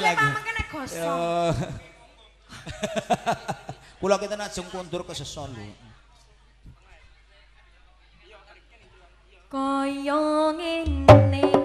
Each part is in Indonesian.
lagi. Kula kita nak jeng kundur ke lho. Koyong ini.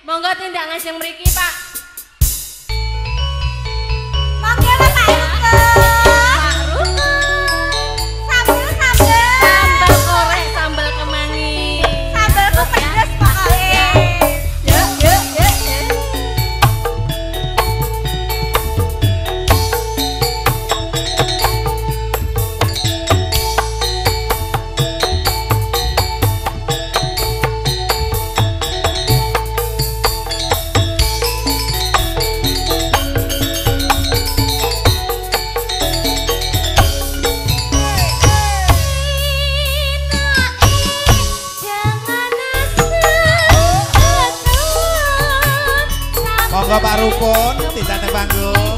Monggo tindak ngasih mriki, Pak. Bapak Pak Rukun tindak panggung.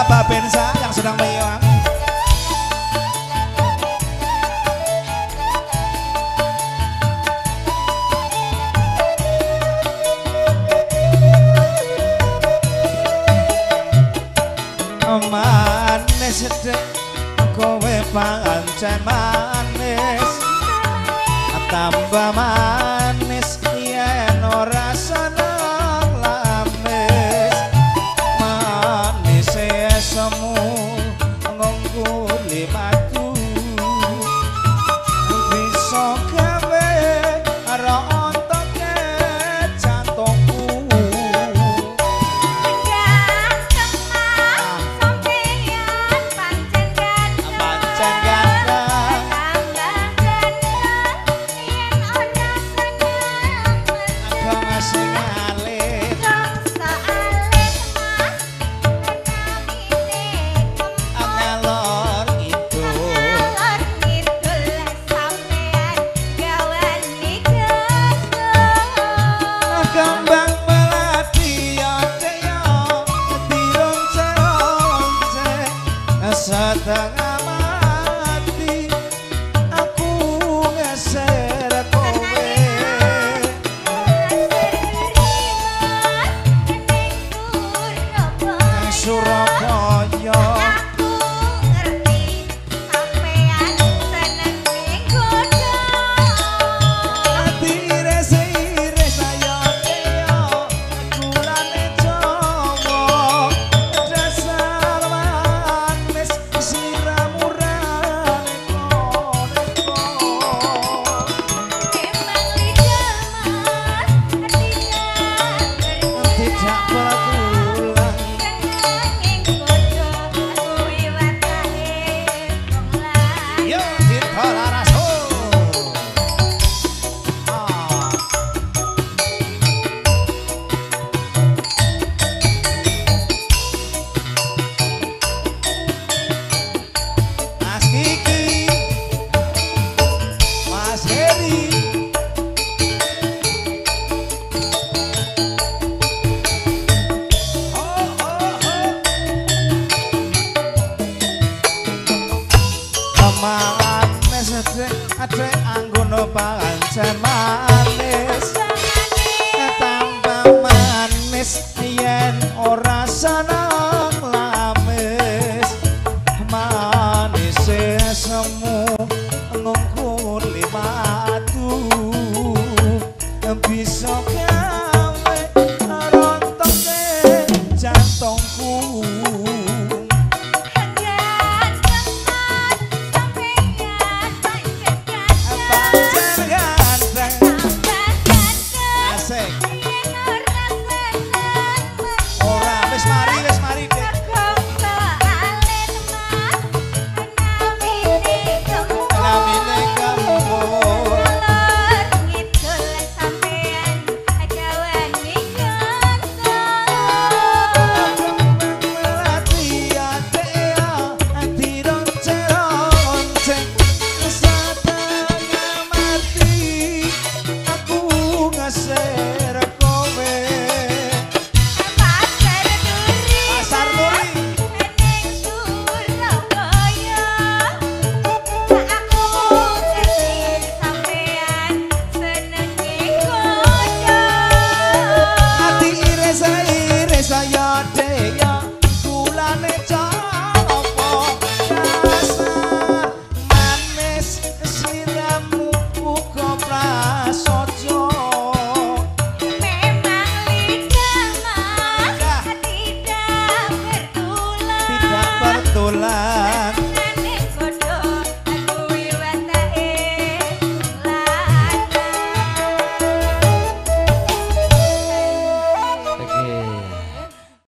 para babensa yang sedang mengilang manis dek kowe pancen manis. Tambah manis.